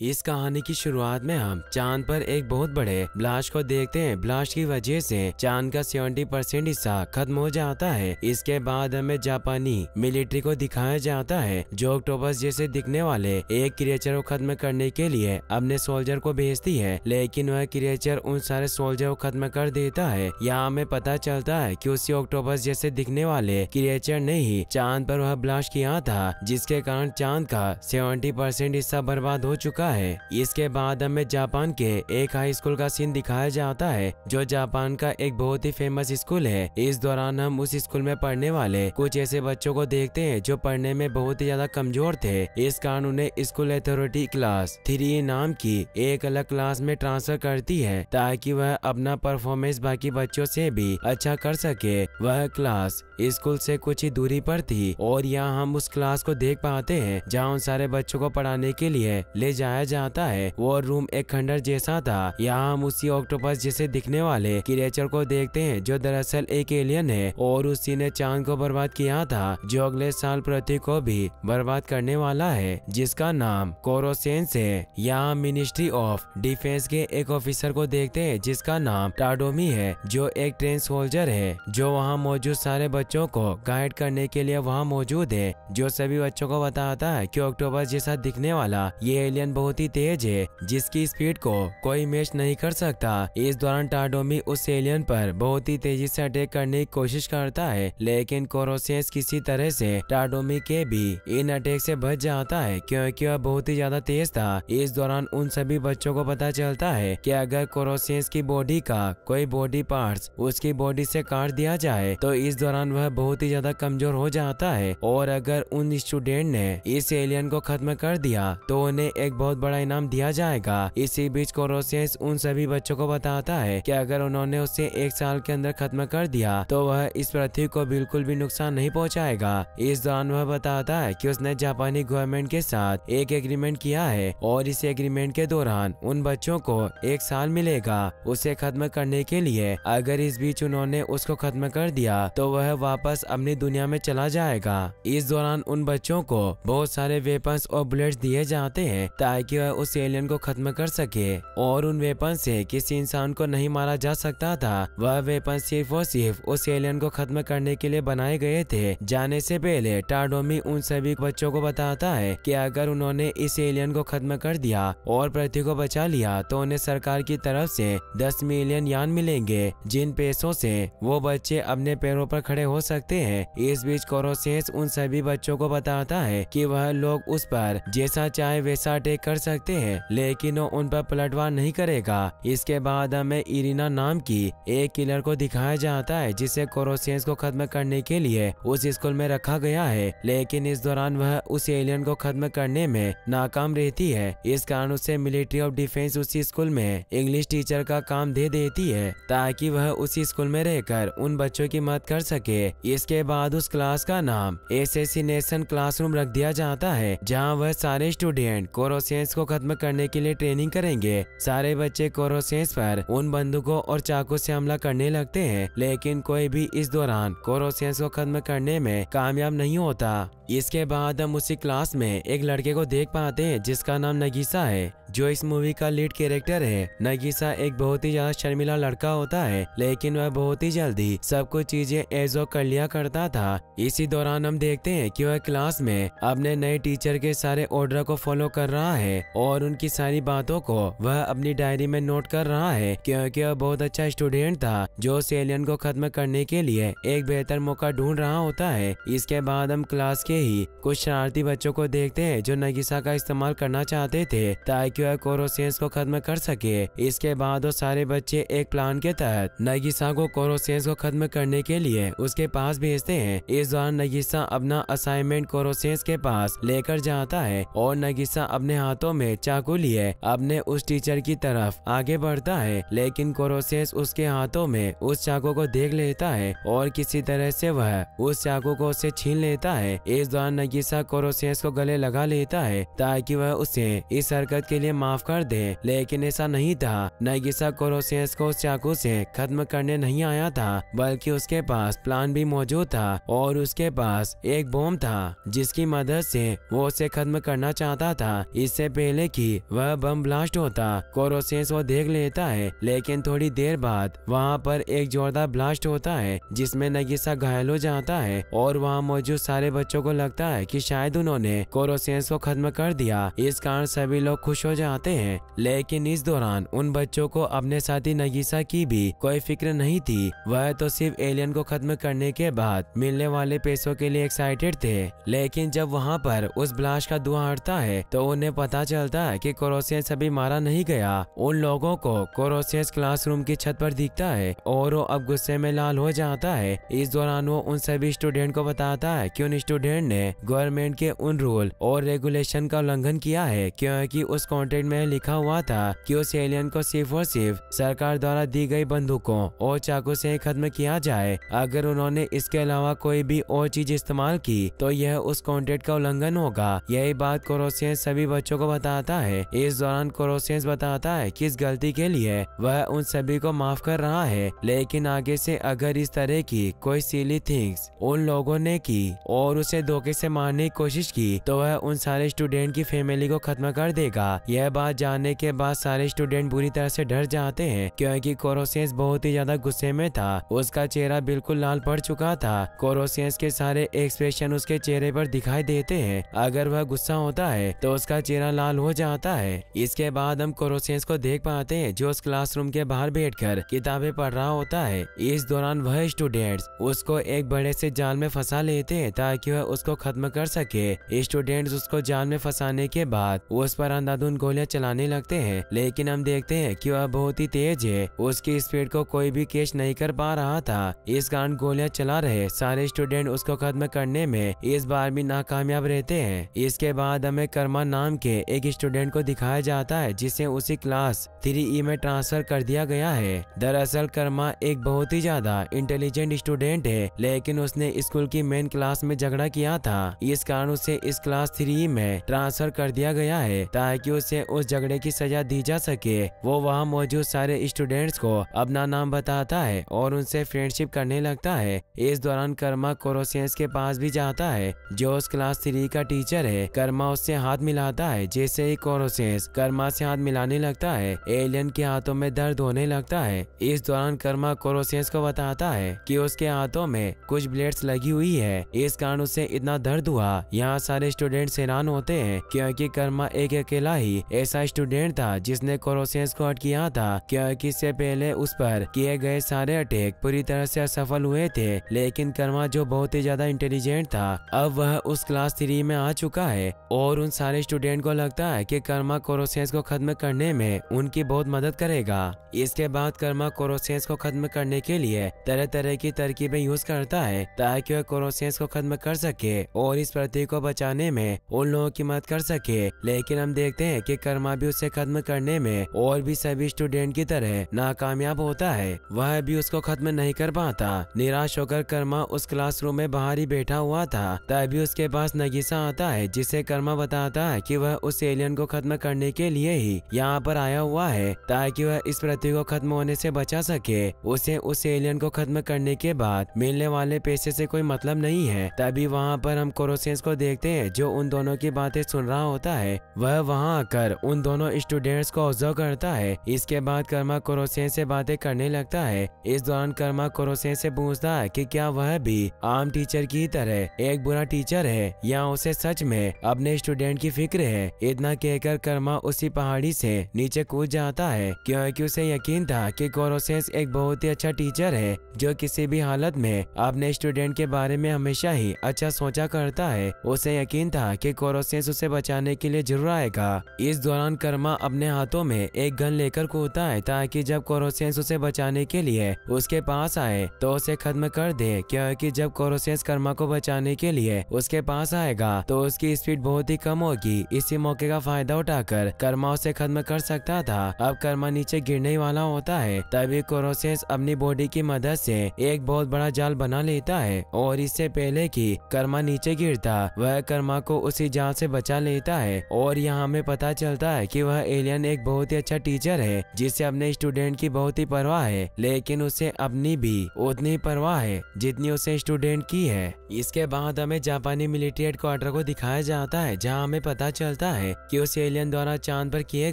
इस कहानी की शुरुआत में हम चाँद पर एक बहुत बड़े ब्लास्ट को देखते हैं। ब्लास्ट की वजह से चाँद का 70 परसेंट हिस्सा खत्म हो जाता है। इसके बाद हमें जापानी मिलिट्री को दिखाया जाता है, जो ऑक्टोबस जैसे दिखने वाले एक क्रिएचर को खत्म करने के लिए अपने सोल्जर को भेजती है। लेकिन वह क्रिएचर उन सारे सोल्जर को खत्म कर देता है। यहाँ हमें पता चलता है की उसी ऑक्टोबस जैसे दिखने वाले क्रिएचर ने ही चाँद पर वह ब्लास्ट किया था, जिसके कारण चाँद का सेवेंटी हिस्सा बर्बाद हो चुका चुका है। इसके बाद हमें जापान के एक हाई स्कूल का सीन दिखाया जाता है, जो जापान का एक बहुत ही फ़ेमस स्कूल है। इस दौरान हम उस स्कूल में पढ़ने वाले कुछ ऐसे बच्चों को देखते हैं, जो पढ़ने में बहुत ही ज़्यादा कमज़ोर थे। इस कारण उन्हें स्कूल अथॉरिटी क्लास थ्री नाम की एक अलग क्लास में ट्रांसफ़र करती है, ताकि वह अपना परफॉर्मेंस बाकी बच्चों से भी अच्छा कर सके। वह क्लास स्कूल से कुछ ही दूरी पर थी, और यहाँ हम उस क्लास को देख पाते हैं, जहाँ उन सारे बच्चों को पढ़ाने के लिए ले जाया दिखाया जाता है। वो रूम एक खंडर जैसा था। यहाँ हम उसी ऑक्टोपस जैसे दिखने वाले क्रिएचर को देखते हैं, जो दरअसल एक एलियन है, और उसी ने चाँद को बर्बाद किया था, जो अगले साल पृथ्वी को भी बर्बाद करने वाला है, जिसका नाम कोरोसेंस है। यहाँ मिनिस्ट्री ऑफ़ डिफेंस के एक ऑफिसर को देखते हैं, जिसका नाम टाडोमी है, जो एक ट्रेन सोल्जर है, जो वहाँ मौजूद सारे बच्चों को गाइड करने के लिए वहाँ मौजूद है, जो सभी बच्चों को बताता है कि अक्टूबर जैसा दिखने वाला ये एलियन बहुत बहुत ही तेज है, जिसकी स्पीड को कोई मैच नहीं कर सकता। इस दौरान टाडोमी उस एलियन पर बहुत ही तेज़ी से अटैक करने की कोशिश करता है, लेकिन कोरोसियस किसी तरह से टाडोमी के भी इन अटैक से बच जाता है, क्योंकि वह बहुत ही ज़्यादा तेज था। इस दौरान उन सभी बच्चों को पता चलता है कि अगर कोरोसियस की बॉडी का कोई बॉडी पार्ट्स उसकी बॉडी से काट दिया जाए तो इस दौरान वह बहुत ही ज़्यादा कमज़ोर हो जाता है। और अगर उन स्टूडेंट ने इस एलियन को खत्म कर दिया तो उन्हें एक बहुत बहुत बड़ा इनाम दिया जाएगा। इसी बीच कोरोसियस उन सभी बच्चों को बताता है कि अगर उन्होंने उसे एक साल के अंदर खत्म कर दिया तो वह इस पृथ्वी को बिल्कुल भी नुकसान नहीं पहुंचाएगा। इस दौरान वह बताता है कि उसने जापानी गवर्नमेंट के साथ एक एग्रीमेंट किया है और इस एग्रीमेंट के दौरान उन बच्चों को एक साल मिलेगा उसे खत्म करने के लिए। अगर इस बीच उन्होंने उसको खत्म कर दिया तो वह वापस अपनी दुनिया में चला जाएगा। इस दौरान उन बच्चों को बहुत सारे वेपन्स और बुलेट्स दिए जाते हैं ताकि ताकि वह उस एलियन को खत्म कर सके और उन वेपन से किसी इंसान को नहीं मारा जा सकता था। वह वेपन सिर्फ़ और सिर्फ़ उस एलियन को खत्म करने के लिए बनाए गए थे। जाने से पहले टाडोमी उन सभी बच्चों को बताता है कि अगर उन्होंने इस एलियन को खत्म कर दिया और पृथ्वी को बचा लिया तो उन्हें सरकार की तरफ़ से 10 मिलियन यान मिलेंगे, जिन पैसों से वो बच्चे अपने पैरों पर खड़े हो सकते हैं। इस बीच कोरोसेस उन सभी बच्चों को बताता है कि वह लोग उस पर जैसा चाहे वैसा अटैक कर सकते हैं, लेकिन वो उन पर पलटवार नहीं करेगा। इसके बाद हमें इरिना नाम की एक किलर को दिखाया जाता है, जिसे कोरोसियंस को खत्म करने के लिए उस स्कूल में रखा गया है। लेकिन इस दौरान वह उस एलियन को खत्म करने में नाकाम रहती है। इस कारण उसे मिलिट्री ऑफ़ डिफेंस उसी स्कूल में इंग्लिश टीचर का काम दे देती है, ताकि वह उसी स्कूल में रहकर उन बच्चों की मदद कर सके। इसके बाद उस क्लास का नाम एसेसिनेशन क्लासरूम रख दिया जाता है, जहाँ वह सारे स्टूडेंट कोरोसियन कोरोसेंस को खत्म करने के लिए ट्रेनिंग करेंगे। सारे बच्चे कोरोसेंस पर, उन बंदूकों और चाकू से हमला करने लगते हैं। लेकिन कोई भी इस दौरान कोरोसेंस को खत्म करने में कामयाब नहीं होता। इसके बाद हम उसी क्लास में एक लड़के को देख पाते हैं, जिसका नाम नगीसा है, जो इस मूवी का लीड कैरेक्टर है। नगीसा एक बहुत ही ज़्यादा शर्मिला लड़का होता है, लेकिन वह बहुत ही जल्दी सब कुछ चीज़ें एजो कर लिया करता था। इसी दौरान हम देखते हैं कि वह क्लास में अपने नए टीचर के सारे ऑर्डर को फॉलो कर रहा है। और उनकी सारी बातों को वह अपनी डायरी में नोट कर रहा है क्योंकि वह बहुत अच्छा स्टूडेंट था, जो सेलियन को खत्म करने के लिए एक बेहतर मौका ढूंढ रहा होता है। इसके बाद हम क्लास के ही कुछ शरारती बच्चों को देखते हैं, जो नगीसा का इस्तेमाल करना चाहते थे ताकि वह कोरोसेंस को खत्म कर सके। इसके बाद वो सारे बच्चे एक प्लान के तहत नगीसा को कोरोसेंस को खत्म करने के लिए उसके पास भेजते हैं। इस दौरान नगीसा अपना असाइनमेंट कोरोसेंस के पास लेकर जाता है और नगीसा अपने हाथों में चाकू लिए। अपने उस टीचर की तरफ़ आगे बढ़ता है, लेकिन कोरोसेंस उसके हाथों में उस चाकू को देख लेता है और किसी तरह से वह उस चाकू को उससे छीन लेता है। इस दौरान नगीसा कोरोसेंस को गले लगा लेता है ताकि वह उसे इस हरकत के लिए माफ़ कर दे, लेकिन ऐसा नहीं था। नगीसा कोरोसियस को उस चाकू से खत्म करने नहीं आया था, बल्कि उसके पास प्लान भी मौजूद था और उसके पास एक बोम था, जिसकी मदद से वो उसे खत्म करना चाहता था। इससे पहले कि वह बम ब्लास्ट होता कोरोसियस वो देख लेता है, लेकिन थोड़ी देर बाद वहाँ पर एक जोरदार ब्लास्ट होता है, जिसमें नगीसा घायल हो जाता है और वहाँ मौजूद सारे बच्चों को लगता है कि शायद उन्होंने कोरोसियस को खत्म कर दिया। इस कारण सभी लोग खुश हो जाते हैं। लेकिन इस दौरान उन बच्चों को अपने साथी नगीसा की भी कोई फ़िक्र नहीं थी। वह तो सिर्फ़ एलियन को खत्म करने के बाद मिलने वाले पैसों के लिए एक्साइटेड थे। लेकिन जब वहाँ पर उस ब्लास्ट का धुआँ हटता है तो उन्हें पता चलता है कि कोरोसियस अभी मारा नहीं गया। उन लोगों को कोरोसियस क्लासरूम की छत पर दिखता है और वो अब गुस्से में लाल हो जाता है। इस दौरान वो उन सभी स्टूडेंट को बताता है कि उन स्टूडेंट ने गवर्नमेंट के उन रूल और रेगुलेशन का उल्लंघन किया है, क्योंकि उस कॉन्ट्रैक्ट में लिखा हुआ था कि उस एलियन को सिर्फ़ और सिर्फ़ सरकार द्वारा दी गई बंदूकों और चाकू से खत्म किया जाए। अगर उन्होंने इसके अलावा कोई भी और चीज़ इस्तेमाल की तो यह उस कॉन्ट्रैक्ट का उल्लंघन होगा। यही बात कोरोसियस सभी बच्चों को बताता है। इस दौरान कोरोसियस बताता है कि इस गलती के लिए वह उन सभी को माफ़ कर रहा है। लेकिन आगे से अगर इस तरह की कोई सीली थिंग्स उन लोगों ने की और उसे धोखे से मारने की कोशिश की तो वह उन सारे स्टूडेंट की फैमिली को खत्म कर देगा। यह बात जानने के बाद सारे स्टूडेंट बुरी तरह से डर जाते हैं, क्योंकि कोरोसियस बहुत ही ज़्यादा गुस्से में था। उसका चेहरा बिल्कुल लाल पड़ चुका था। कोरोसियस के सारे एक्सप्रेशन उसके चेहरे पर दिखाई देते हैं। अगर वह गुस्सा होता है तो उसका चेहरा लाल हो जाता है। इसके बाद हम कोरोसियस को देख पाते हैं, जो उस क्लासरूम के बाहर बैठकर किताबें पढ़ रहा होता है। इस दौरान वह स्टूडेंट्स उसको एक बड़े से जाल में फंसा लेते हैं, ताकि वह उसको खत्म कर सके। स्टूडेंट्स उसको जाल में फंसाने के बाद उस पर अंधाधुन गोलियाँ चलाने लगते हैं, लेकिन हम देखते हैं कि वह बहुत ही तेज है। उसकी स्पीड को कोई भी कैच नहीं कर पा रहा था। इस कारण गोलियाँ चला रहे सारे स्टूडेंट उसको खत्म करने में इस बार भी नाकामयाब रहते हैं। इसके बाद हमें कर्मा नाम के एक स्टूडेंट को दिखाया जाता है, जिसे उसी क्लास थ्री ई में ट्रांसफ़र कर दिया गया है। दरअसल, कर्मा एक बहुत ही ज़्यादा इंटेलिजेंट स्टूडेंट है, लेकिन उसने स्कूल की मेन क्लास में झगड़ा किया था। इस कारण उसे इस क्लास थ्री में ट्रांसफ़र कर दिया गया है, ताकि उसे उस झगड़े की सजा दी जा सके। वो वहाँ मौजूद सारे स्टूडेंट्स को अपना नाम बताता है और उनसे फ्रेंडशिप करने लगता है। इस दौरान कर्मा कोरोसियस के पास भी जाता है, जो उस क्लास थ्री का टीचर है। कर्मा उससे हाथ मिलाता है जैसे ही कोरोसियस कर्मा से हाथ मिलाने लगता है, एलियन के हाथों में दर्द होने लगता है। इस दौरान कर्मा कोरोसियस को बताता है कि उसके हाथों में कुछ ब्लेड्स लगी हुई है। इस कारण उसे इतना दर्द हुआ। यहाँ सारे स्टूडेंट हैरान होते हैं क्योंकि कर्मा एक अकेला ही ऐसा स्टूडेंट था जिसने कोरोसियस को हट किया था, क्योंकि इससे पहले उस पर किए गए सारे अटैक पूरी तरह से असफल हुए थे। लेकिन कर्मा जो बहुत ही ज़्यादा इंटेलिजेंट था, अब वह उस क्लास थ्री में आ चुका है और उन सारे स्टूडेंट को लगता है कि कर्मा कोरोसियस को खत्म करने में उनकी बहुत मदद करेगा। इसके बाद कर्मा कोरोसियस को खत्म करने के लिए तरह तरह की तरकीबें यूज़ करता है ताकि वह कोरोसियस को खत्म कर सके और इस प्रति को बचाने में उन लोगों की मदद कर सके। लेकिन हम देखते हैं कि कर्मा भी उसे खत्म करने में और भी सभी स्टूडेंट की तरह नाकामयाब होता है। वह भी उसको खत्म नहीं कर पाता। निराश होकर कर्मा उस क्लासरूम में बाहर ही बैठा हुआ था। तभी उसके पास नगीसा आता है जिसे कर्मा बताता है कि वह उस एलियन को खत्म करने के लिए ही यहाँ पर आया हुआ है, ताकि वह इस पृथ्वी को खत्म होने से बचा सके। उसे उस एलियन को खत्म करने के बाद मिलने वाले पैसे से कोई मतलब नहीं है। तभी वहाँ पर हम कोरोसियस को देखते हैं, जो उन दोनों की बातें सुन रहा होता है। वह वहाँ आकर उन दोनों स्टूडेंट्स को ऑब्ज़र्व करता है। इसके बाद कर्मा कोरोसियस से बातें करने लगता है। इस दौरान कर्मा कोरोसियस से पूछता है कि क्या वह भी आम टीचर की तरह एक बुरा टीचर है, या उसे सच में अपने स्टूडेंट की फ़िक्र है? इतना कहकर कर्मा उसी पहाड़ी से नीचे कूद जाता है। क्योंकि उसे यकीन था कि कोरोसियस एक बहुत ही अच्छा टीचर है, जो किसी भी हालत में अपने स्टूडेंट के बारे में हमेशा ही अच्छा सोचा करता है। उसे यकीन था कि कोरोसियस उसे बचाने के लिए ज़रूर आएगा। इस दौरान कर्मा अपने हाथों में एक गन लेकर कूदता है ताकि जब कोरोसियस उसे बचाने के लिए उसके पास आए तो उसे खत्म कर दे। क्योंकि जब कोरोसियस कर्मा को बचाने के लिए उसके पास आएगा तो उसकी स्पीड बहुत ही कम होगी। इसी मौके का फ़ायदा उठाकर कर्मा उसे खत्म कर सकता था। अब कर्मा नीचे गिरने वाला होता है, तभी कोरोसियस अपनी बॉडी की मदद से एक बहुत बड़ा जाल बना लेता है और इससे पहले कि कर्मा नीचे गिरता, वह कर्मा को उसी जाल से बचा लेता है और यहाँ हमें पता चलता है कि वह एलियन एक बहुत ही अच्छा टीचर है, जिससे अपने स्टूडेंट की बहुत ही परवाह है, लेकिन उसे अपनी भी उतनी परवाह है जितनी उसे स्टूडेंट की है। इसके बाद हमें जापानी मिलिट्री हेडक्वार्टर को दिखाया जाता है, जहाँ हमें पता चलता है कि उस एलियन द्वारा चाँद पर किए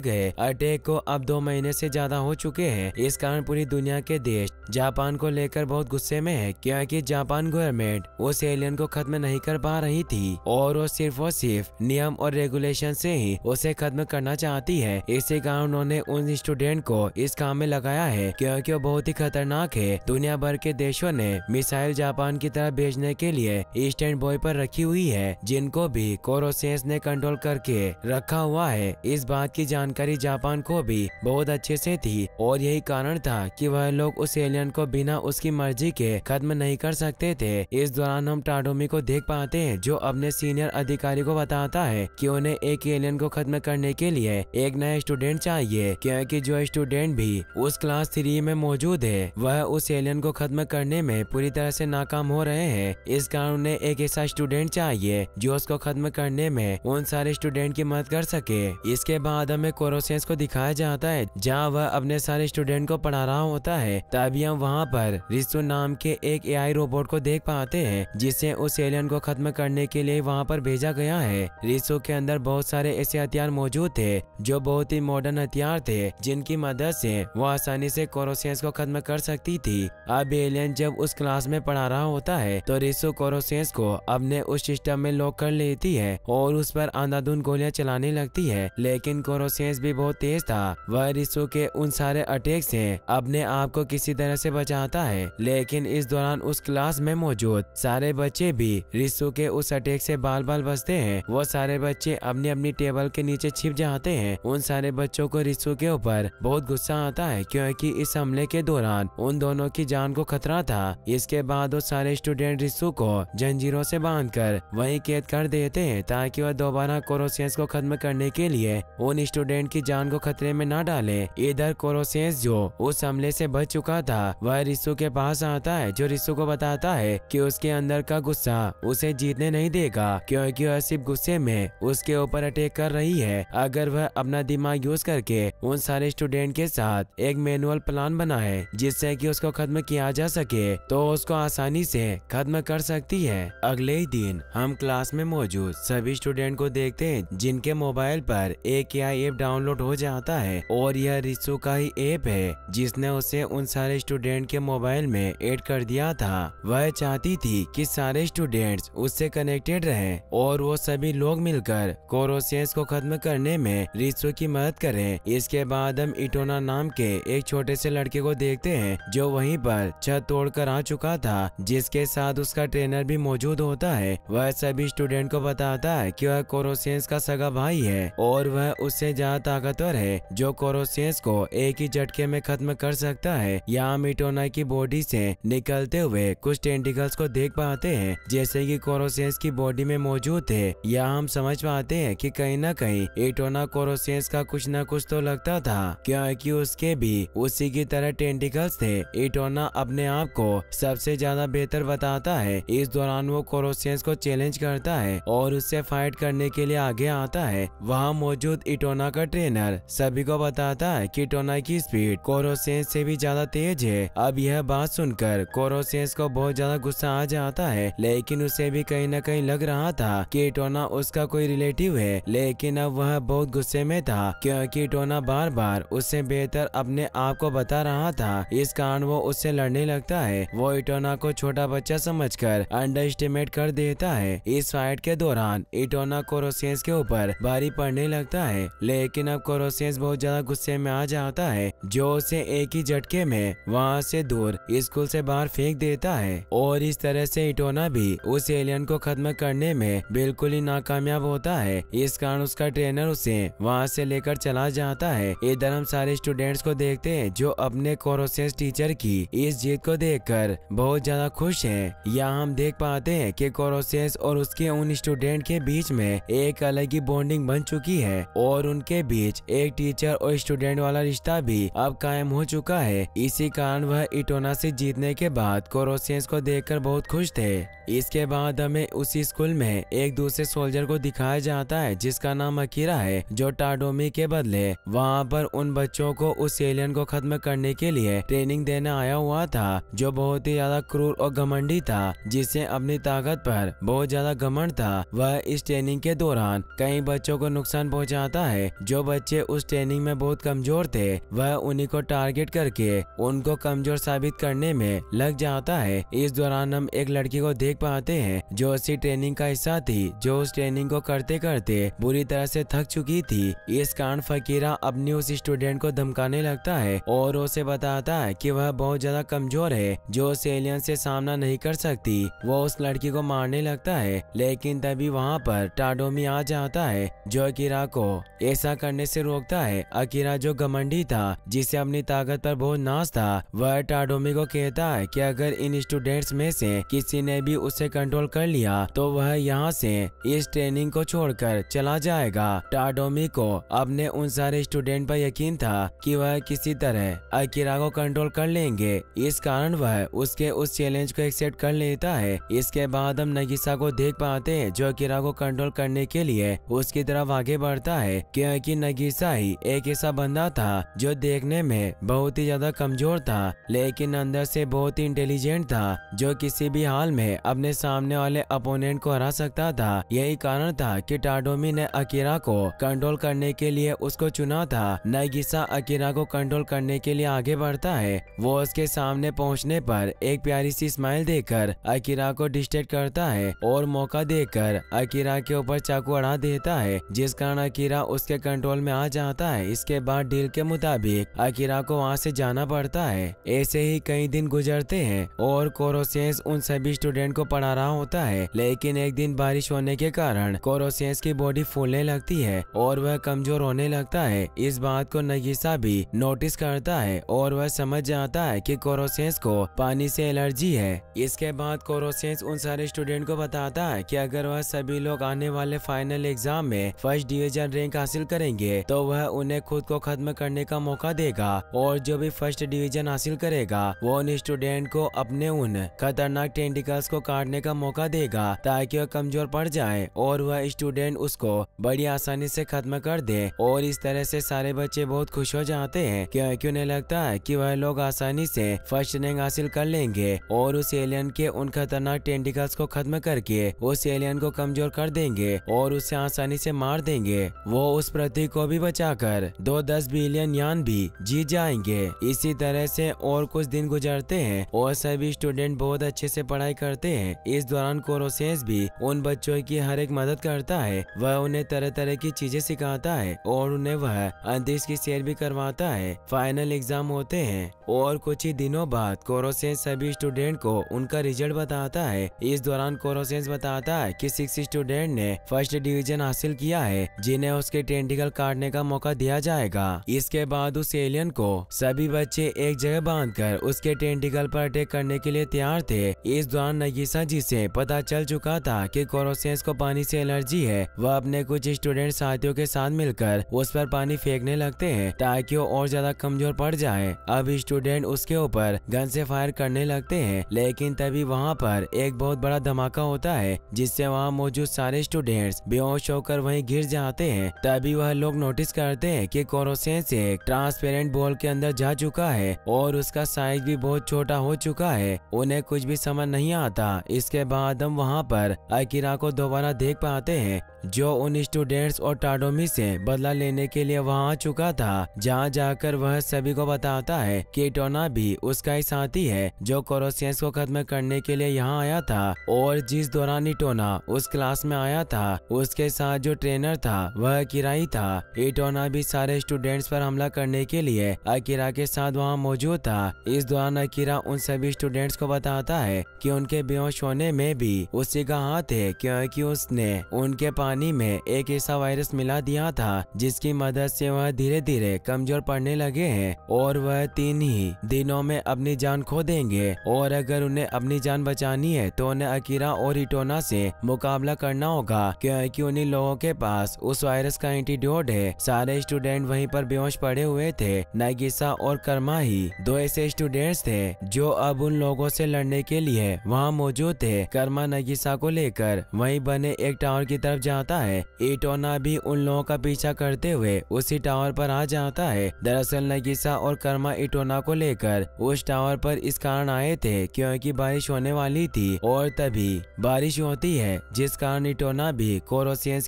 गए अटैक को अब दो महीने से ज़्यादा हो चुके हैं। इस कारण पूरी दुनिया के देश जापान को लेकर बहुत गुस्से में है, क्योंकि जापान गवर्नमेंट उस एलियन को खत्म नहीं कर पा रही थी और वो सिर्फ़ और सिर्फ़ नियम और रेगुलेशन से ही उसे खत्म करना चाहती है। इसी कारण उन्होंने उन स्टूडेंट को इस काम में लगाया है, क्योंकि वो बहुत ही खतरनाक है। दुनिया भर के देशों ने मिसाइल जापान की तरफ़ भेजने के लिए ईस्टर्न बॉय पर रखी हुई है, जिनको भी कोरोसेंस ने कंट्रोल करके रखा हुआ है। इस बात की जानकारी जापान को भी बहुत अच्छे से थी और यही कारण था कि वह लोग उस एलियन को बिना उसकी मर्ज़ी के खत्म नहीं कर सकते थे। इस दौरान हम टाडोमी को देख पाते हैं, जो अपने सीनियर अधिकारी को बताता है कि उन्हें एक एलियन को खत्म करने के लिए एक नया स्टूडेंट चाहिए, क्योंकि जो स्टूडेंट भी उस क्लास थ्री में मौजूद है, वह उस एलियन को खत्म करने में पूरी तरह से नाकाम हो रहे हैं। इस कारण उन्हें एक ऐसा स्टूडेंट चाहिए, जो उसको खत्म करने में उन सारे स्टूडेंट की मदद कर सके। इसके बाद हमें कोरोसेंस को दिखाया जाता है, जहाँ वह अपने सारे स्टूडेंट को पढ़ा रहा होता है। तभी हम वहाँ पर रिसु नाम के एक एआई रोबोट को देख पाते हैं, जिसे उस एलियन को खत्म करने के लिए वहाँ पर भेजा गया है। रिसु के अंदर बहुत सारे ऐसे हथियार मौजूद थे, जो बहुत ही मॉडर्न हथियार थे, जिनकी मदद से वो आसानी से कोरोसेंस को खत्म कर सकती थी। अब एलियन जब उस क्लास में पढ़ा रहा होता है तो रिसो कोरोसेंस को अपने उस सिस्टम में लॉक कर लेती है, और उस पर अंधाधुन गोलियाँ चलाने लगती है। लेकिन कोरोसेंस भी बहुत तेज था। वह रिसु के उन सारे अटैक से अपने आप को किसी तरह से बचाता है। लेकिन इस दौरान उस क्लास में मौजूद सारे बच्चे भी रिसु के उस अटैक से बाल बाल बचते हैं। वो सारे बच्चे अपनी अपनी टेबल के नीचे छिप जाते हैं। उन सारे बच्चों को रिसु के ऊपर बहुत गुस्सा आता है, क्योंकि इस हमले के दौरान उन दोनों की जान को खतरा था। इसके बाद वो सारे स्टूडेंट रिसु को जंजीरों से बांधकर वहीं कैद कर देते हैं, ताकि वह दोबारा कोरोसियस को खत्म करने के लिए उन स्टूडेंट की जान को खतरे में न डाले। इधर कोरोसियस जो उस हमले से बच चुका था, वह रिसु के पास आता है, जो रिसु को बताता है कि उसके अंदर का गुस्सा उसे जीतने नहीं देगा, क्योंकि वह सिर्फ़ गुस्से में उसके ऊपर अटैक कर रही है। अगर वह अपना दिमाग यूज़ करके उन सारे स्टूडेंट के साथ एक मैनुअल प्लान बनाए, जिससे कि उसको खत्म किया जा सके तो उसको आसानी से खत्म कर सकती है। अगले ही दिन हम क्लास में मौजूद सभी स्टूडेंट को देखते हैं जिनके मोबाइल पर एक या ऐप डाउनलोड हो जाता है और यह रिसु का ही ऐप है, जिसने उसे उन सारे स्टूडेंट के मोबाइल में ऐड कर दिया था। वह चाहती थी कि सारे स्टूडेंट्स उससे कनेक्टेड रहे और वो सभी लोग मिलकर कोरोसियस को खत्म करने में रिसु की मदद करें। इसके बाद हम इटोना नाम के एक छोटे से लड़के को देखते हैं, जो वहीं पर छत तोड़कर आ चुका था, जिसके साथ उसका ट्रेनर भी मौजूद होता है। वह सभी स्टूडेंट को बताता है कि वह कोरोसियस का सगा भाई है और वह उससे ज़्यादा ताकतवर है, जो कोरोसियस को एक ही झटके में खत्म कर सकता है। यहाँ मिटोना की बॉडी से निकलते हुए कुछ टेंटिकल्स को देख पाते हैं, जैसे कि कोरोसियस की बॉडी में मौजूद थे यहाँ हम समझ पाते हैं कि कहीं ना कहीं एटोना कोरोसियस का कुछ न कुछ तो लगता था, क्योंकि उसके भी उसी की तरह टेंटिकल्स थे। एटोना अपने आप को सबसे ज़्यादा बेहतर बताता है। इस दौरान वो कोरोसियस को चैलेंज करता है और उससे फाइट करने के लिए आगे आता है। वहाँ मौजूद इटोना का ट्रेनर सभी को बताता है कि इटोना की स्पीड कोरोसियस से भी ज़्यादा तेज है। अब यह बात सुनकर कोरोसियस को बहुत ज़्यादा गुस्सा आ जाता है, लेकिन उसे भी कहीं न कहीं लग रहा था कि टोना उसका कोई रिलेटिव है। लेकिन अब वह बहुत गुस्से में था, क्योंकि टोना बार बार उससे बेहतर अपने आप को बता रहा था। इस कारण वो उससे लड़ने लगता है। वो इटोना को छोटा बच्चा समझकर अंडर एस्टिमेट कर देता है। इस फाइट के दौरान इटोना कोरोसियस के ऊपर भारी पड़ने लगता है। लेकिन अब कोरोसियस बहुत ज़्यादा गुस्से में आ जाता है, जो उसे एक ही झटके में वहाँ से दूर स्कूल से बाहर फेंक देता है। और इस तरह से इटोना भी उस एलियन को खत्म करने में बिल्कुल ही नाकामयाब होता है। इस कारण उसका ट्रेनर उसे वहाँ से लेकर चला जाता है। इधर हम सारे स्टूडेंट्स को देखते हैं, जो अपने कोरोसेस टीचर की इस जीत को देखकर बहुत ज़्यादा खुश हैं। यहाँ हम देख पाते हैं कि कोरोसेस और उसके उन स्टूडेंट के बीच में एक अलग ही बॉन्डिंग बन चुकी है और उनके बीच एक टीचर और स्टूडेंट वाला रिश्ता भी अब कायम हो चुका है। इसी कारण वह इटोना से जीतने के बाद कोरोसियस को देखकर बहुत खुश थे। इसके बाद हमें उसी स्कूल में एक दूसरे सोल्जर को दिखाया जाता है, जिसका नाम अकीरा है, जो टाडोमी के बदले वहाँ पर उन बच्चों को उस एलियन को खत्म करने के लिए ट्रेनिंग देने आया हुआ था, जो बहुत ही ज़्यादा क्रूर और घमंडी था, जिसे अपनी ताकत पर बहुत ज़्यादा घमंड था। वह इस ट्रेनिंग के दौरान कई बच्चों को नुकसान पहुंचाता है। जो बच्चे उस ट्रेनिंग में बहुत कमज़ोर थे, वह उन्हीं को टारगेट करके उनको कमज़ोर साबित करने में लग जाता है। इस दौरान हम एक लड़की को देख पाते हैं, जो उसी ट्रेनिंग का हिस्सा थी, जो उस ट्रेनिंग को करते करते बुरी तरह से थक चुकी थी। इस कारण फकीरा अपनी उस स्टूडेंट को धमकाने लगता है और उसे बताता है कि वह बहुत ज़्यादा कमज़ोर है, जो उस एलियन से सामना नहीं कर सकती। वो उस लड़की को मारने लगता है, लेकिन तभी वहाँ पर टाडोमी आ जाता है, जो अकीरा को ऐसा करने से रोकता है। अकीरा जो घमंडी था, जिसे अपनी ताकत पर बहुत नाश था, वह टाडोमी को कहता है कि अगर इन स्टूडेंट्स में से किसी ने भी उसे कंट्रोल कर लिया तो वह यहाँ से इस ट्रेनिंग को छोड़कर चला जाएगा। टाडोमी को अपने उन सारे स्टूडेंट पर यकीन था कि वह किसी तरह अकीरा को कंट्रोल कर लेंगे। इस कारण वह उसके उस चैलेंज को एक्सेप्ट कर लेता है। इसके बाद हम नगीसा को देख पाते हैं, जो अकीरा को कंट्रोल करने के लिए उसकी तरफ़ आगे बढ़ता है, क्योंकि नगीसा ही एक ऐसा बंदा था जो देखने में बहुत ही ज़्यादा कमज़ोर था, लेकिन अंदर से बहुत ही इंटेलिजेंट था, जो किसी भी हाल में अपने सामने वाले अपोनेंट को हरा सकता था। यही कारण था कि टाडोमी ने अकीरा को कंट्रोल करने के लिए उसको चुना था। नगीसा अकीरा को कंट्रोल करने के लिए आगे बढ़ता है। वो उसके सामने पहुँचने पर एक प्यारी सी स्माइल देकर अकीरा को डिस्ट्रेक्ट करता है और मौका देकर अकीरा के ऊपर चाकू अड़ा देता है, जिस कारण अकीरा उसके कंट्रोल में आ जाता है, इसके बाद डील के मुताबिक अकीरा को वहाँ से जाना पड़ता है। ऐसे ही कई दिन गुजरते हैं और कोरोसेंस उन सभी स्टूडेंट को पढ़ा रहा होता है, लेकिन एक दिन बारिश होने के कारण कोरोसेंस की बॉडी फूलने लगती है और वह कमज़ोर होने लगता है। इस बात को नगीसा भी नोटिस करता है और वह समझ जाता है कि कोरोसेंस को पानी से एलर्जी है। इसके बाद कोरोसेंस उन सारे स्टूडेंट को बताता है कि अगर वह सभी लोग आने वाले फाइनल एग्ज़ाम में फ़र्स्ट डिवीज़न रैंक हासिल करेंगे तो वह उन्हें खुद को खत्म करने का मौका देगा और जो भी फ़र्स्ट डिवीज़न हासिल करेगा, वो उन स्टूडेंट को अपने उन खतरनाक टेंटिकल्स को काटने का मौका देगा ताकि वह कमज़ोर पड़ जाए और वह स्टूडेंट उसको बड़ी आसानी से खत्म कर दे। और इस तरह से सारे बच्चे बहुत खुश हो जाते हैं, क्योंकि उन्हें लगता है कि वह लोग आसानी से फ़र्स्ट रैंक हासिल कर लेंगे और उस एलियन के उन खतरनाक टेंटिकल्स को खत्म करके उस एलियन को कमज़ोर कर देंगे और उसे आसानी से मार देंगे। वो उस प्रतीक को भी बचाकर दो दस बिलियन यान भी जीत जाएँगे। इसी तरह से और कुछ दिन गुजरते हैं और सभी स्टूडेंट बहुत अच्छे से पढ़ाई करते हैं। इस दौरान कोरोसेस भी उन बच्चों की हर एक मदद करता है। वह उन्हें तरह तरह की चीज़ें सिखाता है और उन्हें वह अंतरिक्ष की सैर भी करवाता है। फाइनल एग्ज़ाम होते हैं और कुछ ही दिनों बाद कोरोसेंस सभी स्टूडेंट को उनका रिज़ल्ट बताता है। इस दौरान कोरोसेंस बताता है कि सिक्स स्टूडेंट ने फ़र्स्ट डिवीज़न हासिल किया है, जिन्हें उसके टेंटिकल काटने का मौका दिया जाएगा। इसके बाद उस एलियन को सभी बच्चे एक जगह बांधकर उसके टेंटिकल पर अटैक करने के लिए तैयार थे। इस दौरान नगीसा जी से पता चल चुका था कि कोरोसेंस को पानी से एलर्जी है। वह अपने कुछ स्टूडेंट साथियों के साथ मिलकर उस पर पानी फेंकने लगते हैं, ताकि वो और ज़्यादा कमज़ोर पड़ जाए। अब स्टूडेंट उसके ऊपर गन से फायर करने लगते हैं, लेकिन तभी वहाँ पर एक बहुत बड़ा धमाका होता है, जिससे वहाँ मौजूद सारे स्टूडेंट्स बेहोश होकर वहीं गिर जाते हैं। तभी वह लोग नोटिस करते हैं कि कोरोसेंस एक ट्रांसपेरेंट बॉल के अंदर जा चुका है और उसका साइज़ भी बहुत छोटा हो चुका है। उन्हें कुछ भी समझ नहीं आता। इसके बाद हम वहाँ पर अकीरा को दोबारा देख पाते हैं, जो उन स्टूडेंट्स और टाडोमी से बदला लेने के लिए वहाँ आ चुका था। जहाँ जाकर वह सभी को बताता है कि टोना भी उसका ही साथी है, जो कोरोसियंस को खत्म करने के लिए यहाँ आया था। और जिस दौरान इटोना उस क्लास में आया था, उसके साथ जो ट्रेनर था, वह किराई था। इटोना भी सारे स्टूडेंट्स पर हमला करने के लिए अकीरा के साथ वहाँ मौजूद था। इस दौरान अकीरा उन सभी स्टूडेंट्स को बताता है कि उनके बेहोश होने में भी उसी का हाथ है क्योंकि उसने उनके पानी में एक ऐसा वायरस मिला दिया था, जिसकी मदद से वह धीरे धीरे कमज़ोर पड़ने लगे हैं और वह तीन ही दिनों में अपनी जान खो देंगे। और अगर उन्हें अपनी जान बचानी है तो उन्हें अकीरा और इटोना से मुकाबला करना होगा क्योंकि उन्हीं लोगों के पास उस वायरस का एंटीडोट है। सारे स्टूडेंट वहीं पर बेहोश पड़े हुए थे। नगीसा और कर्मा ही दो ऐसे स्टूडेंट्स थे जो अब उन लोगों से लड़ने के लिए वहाँ मौजूद थे। कर्मा नगीसा को लेकर वहीं बने एक टावर की तरफ़ जाता है। इटोना भी उन लोगों का पीछा करते हुए उसी टावर पर आ जाता है। दरअसल नगीसा और कर्मा इटोना को लेकर उस टावर पर इस कारण आए थे क्योंकि बारिश होने वाली थी और तभी बारिश होती है, जिस कारण इटोना भी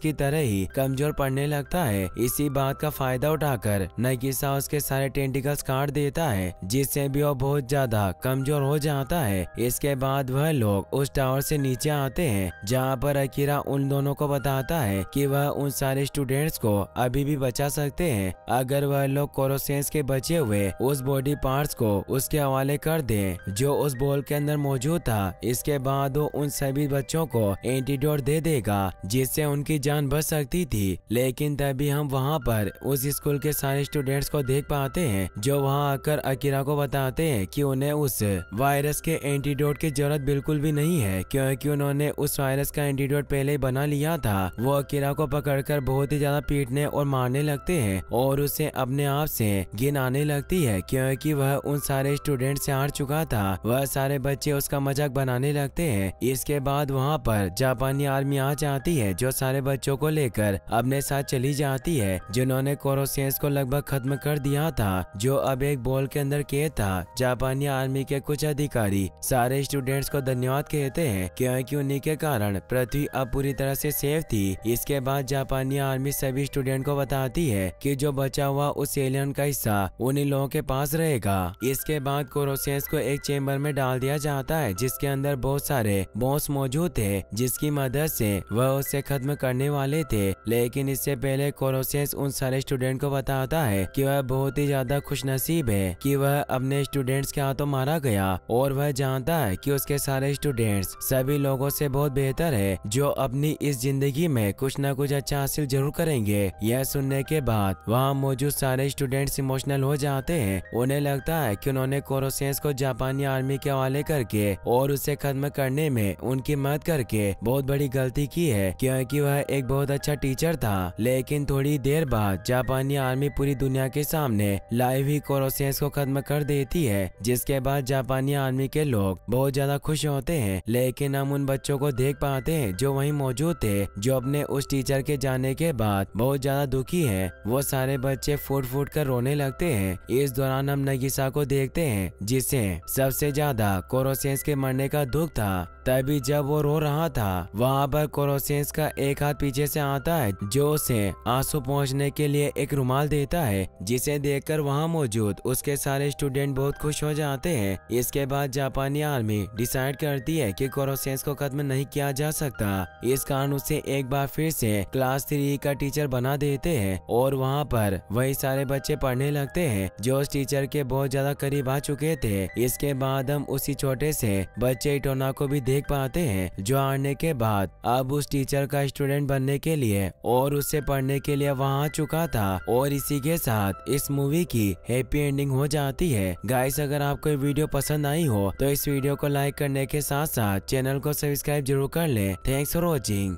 की तरह ही कमज़ोर पड़ने लगता है। इसी बात का फ़ायदा उठाकर नगीसा उसके सारे टेंटिकल्स काट देता है, जिससे भी वो बहुत ज़्यादा कमज़ोर हो जाता है। इसके बाद वह लोग उस टावर से नीचे आते हैं, जहाँ पर अकीरा उन दोनों को बताता है कि वह उन सारे स्टूडेंट्स को अभी भी बचा सकते हैं। अगर वह लोग कोरोसेंस के बचे हुए उस बॉडी पार्ट्स को उसके हवाले कर दें, जो उस बॉल के अंदर मौजूद था, इसके बाद वो उन सभी बच्चों को एंटीडोट दे देगा, जिससे उनकी जान बच सकती थी, लेकिन तभी हम वहाँ पर उस स्कूल के सारे स्टूडेंट्स को देख पाते हैं, जो वहाँ आकर अकीरा को बताते हैं कि उन्हें उस वायरस के एंटीडोट की ज़रूरत बिल्कुल भी नहीं है, क्योंकि उन्होंने उस वायरस का एंटीडोट पहले ही बना लिया था। वो अकीरा को पकड़कर बहुत ही ज़्यादा पीटने और मारने लगते हैं और उसे अपने आप से गिन आने लगती है, क्योंकि वह उन सारे स्टूडेंट से हार चुका था। वह सारे बच्चे उसका मज़ाक बनाने लगते हैं। इसके बाद वहाँ पर जापानी आर्मी आ जाती है, जो सारे बच्चों को लेकर अपने साथ चली जाती है, जिन्होंने कोरोसियंस को लगभग खत्म कर दिया था, जो अब एक बॉल के अंदर कैद था। जापानी आर्मी के कुछ अधिकारी सारे स्टूडेंट्स को धन्यवाद कहते हैं, क्योंकि उन्हीं के कारण पृथ्वी अब पूरी तरह से सेफ़ थी। इसके बाद जापानी आर्मी सभी स्टूडेंट को बताती है कि जो बचा हुआ उस एलियन का हिस्सा उन्हीं लोगों के पास रहेगा। इसके बाद कोरोसियंस को एक चेम्बर में डाल दिया जाता है, जिसके अंदर बहुत सारे बॉस मौजूद थे, जिसकी मदद से वह उसे खत्म करने वाले थे। लेकिन इससे पहले कोरोसियंस उन सारे स्टूडेंट को बताता है कि वह बहुत ही ज़्यादा खुश नसीब है कि वह अपने स्टूडेंट्स के हाथों मारा गया। और वह जानता है कि उसके सारे स्टूडेंट्स सभी लोगों से बहुत बेहतर है, जो अपनी इस ज़िंदगी में कुछ न कुछ अच्छा हासिल ज़रूर करेंगे। यह सुनने के बाद वहाँ मौजूद सारे स्टूडेंट्स इमोशनल हो जाते हैं। उन्हें लगता है कि उन्होंने कोरोसेंस को जापानी आर्मी के हवाले करके और उसे खत्म करने में उनकी मदद करके बहुत बड़ी गलती की है, क्योंकि वह एक बहुत अच्छा टीचर था, लेकिन थोड़ी देर बाद जापानी आर्मी पूरी दुनिया के सामने लाइव ही कोरोसेंस को खत्म कर देती है, जिसके बाद जापानी आर्मी के लोग बहुत ज़्यादा खुश होते हैं, लेकिन हम उन बच्चों को देख पाते हैं जो वहीं मौजूद थे, जो अपने उस टीचर के जाने के बाद बहुत ज़्यादा दुखी है। वो सारे बच्चे फूट फूट कर रोने लगते हैं। इस दौरान हम नगीसा को देखते हैं जिसे सबसे ज़्यादा कोरोसेंस के मरने का दुख था। तभी जब वो रो रहा था, वहाँ पर कोरोसेंस का एक हाथ पीछे से आता है, जो उसे आँसू पहुँचने के लिए एक रुमाल देता है, जिसे देखकर वहाँ मौजूद उसके सारे स्टूडेंट बहुत खुश हो जाते हैं। इसके बाद जापानी आर्मी डिसाइड करती है कि कोरोसेंस को खत्म नहीं किया जा सकता। इस कारण उसे एक बार फिर से क्लास थ्री का टीचर बना देते हैं और वहाँ पर वही सारे बच्चे पढ़ने लगते हैं, जो उस टीचर के बहुत ज़्यादा करीब आ चुके थे। इसके बाद हम उसी छोटे से बच्चे इटोना को भी देख पाते हैं, जो आने के बाद अब उस टीचर का स्टूडेंट बनने के लिए और उसे पढ़ने के लिए वहाँ आ चुका था। और इसी के साथ इस मूवी की हैप्पी एंडिंग हो जाती है। गाइस अगर आपको वीडियो पसंद आई हो तो इस वीडियो को लाइक करने के साथ साथ चैनल को सब्सक्राइब ज़रूर कर ले। Thanks for watching